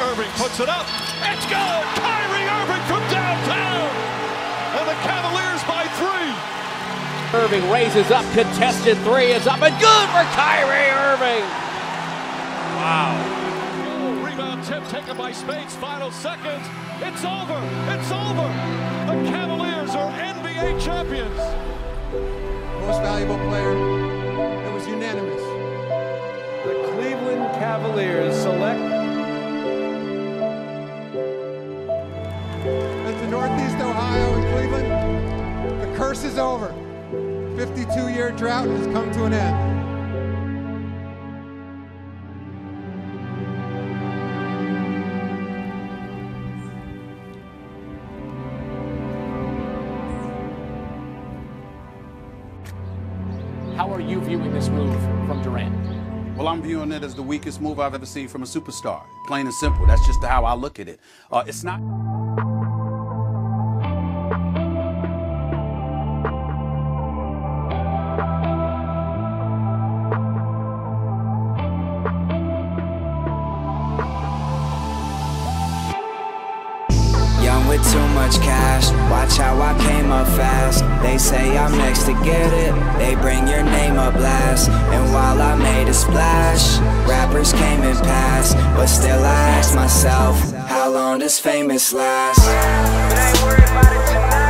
Irving puts it up. It's good. Kyrie Irving from downtown. And the Cavaliers by three. Irving raises up, contested three is up and good for Kyrie Irving. Wow. Rebound tip taken by Spades. Final seconds. It's over. It's over. The Cavaliers are NBA champions. Most valuable player. It was unanimous. The Cleveland Cavaliers select curse is over. 52 year drought has come to an end. How are you viewing this move from Durant? Well, I'm viewing it as the weakest move I've ever seen from a superstar. Plain and simple. That's just how I look at it. Uh, it's not. With too much cash, watch how I came up fast. They say I'm next to get it, they bring your name up last. And while I made a splash, rappers came and passed. But still I ask myself, how long does famous last?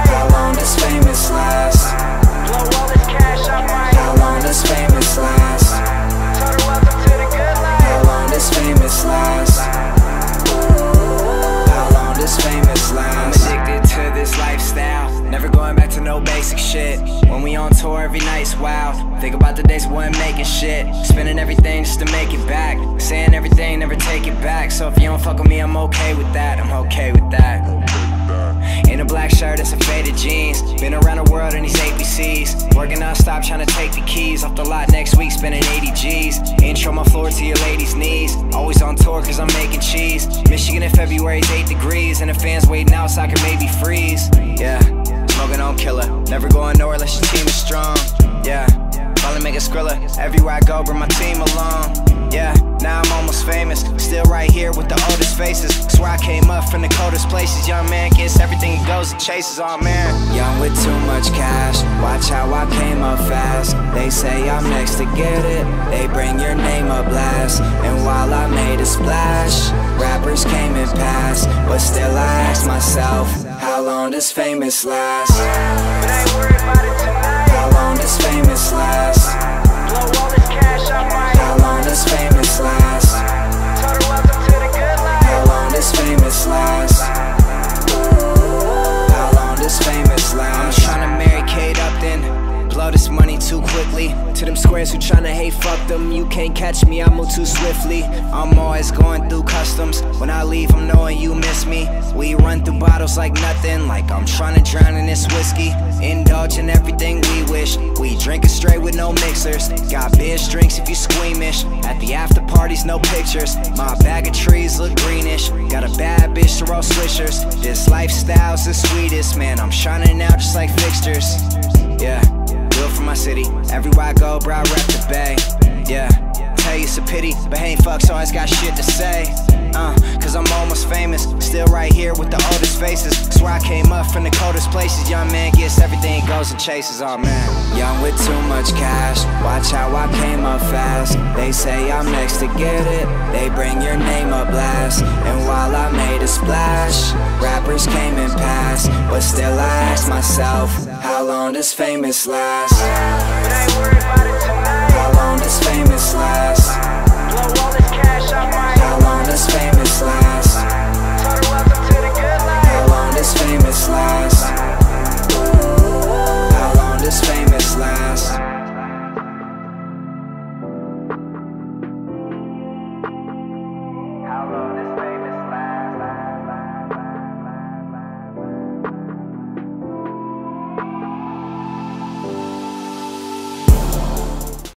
How long does famous last? How long does famous basic shit. When we on tour, every night's wild. Think about the days wasn't making shit. Spending everything just to make it back. Saying everything, never take it back. So if you don't fuck with me, I'm okay with that. I'm okay with that. In a black shirt and some faded jeans. Been around the world in these ABCs. Working non-stop trying to take the keys off the lot next week, spending 80 G's. Intro my floor to your lady's knees. Always on tour cause I'm making cheese. Michigan in February is 8 degrees. And the fans waiting out so I can maybe freeze. Yeah. Never going nowhere unless your team is strong. Yeah, finally make a skrilla. Everywhere I go, bring my team along. Yeah, now I'm almost famous. Still right here with the oldest faces. Swear I came up from the coldest places. Young man gets everything he goes and chases. Oh man. Young with too much cash. Watch how I came up fast. They say I'm next to get it. They bring your name up last. And while I made a splash, rappers came and passed. But still I ask myself, how long does famous last? How long does famous last? How long does Squares who tryna hate, fuck them. You can't catch me, I move too swiftly. I'm always going through customs. When I leave, I'm knowing you miss me. We run through bottles like nothing, like I'm tryna drown in this whiskey. Indulge in everything we wish. We drink it straight with no mixers. Got bitch drinks if you squeamish. At the after parties, no pictures. My bag of trees look greenish. Got a bad bitch to roll swishers. This lifestyle's the sweetest, man. I'm shining out just like fixtures. Yeah, do for my city. Everywhere I go, bro, I rep the bay. Yeah, tell you it's a pity, but hey, fuck, so I just got shit to say. Uh, cause I'm almost famous, still right here with the oldest faces. Swear I came up from the coldest places. Young man gets everything, goes and chases. Oh man, young with too much cash. Watch how I came up fast. They say I'm next to get it. They bring your name up last. And while I made a splash, rappers came and passed. But still I ask myself, how long does famous last? How long does famous last?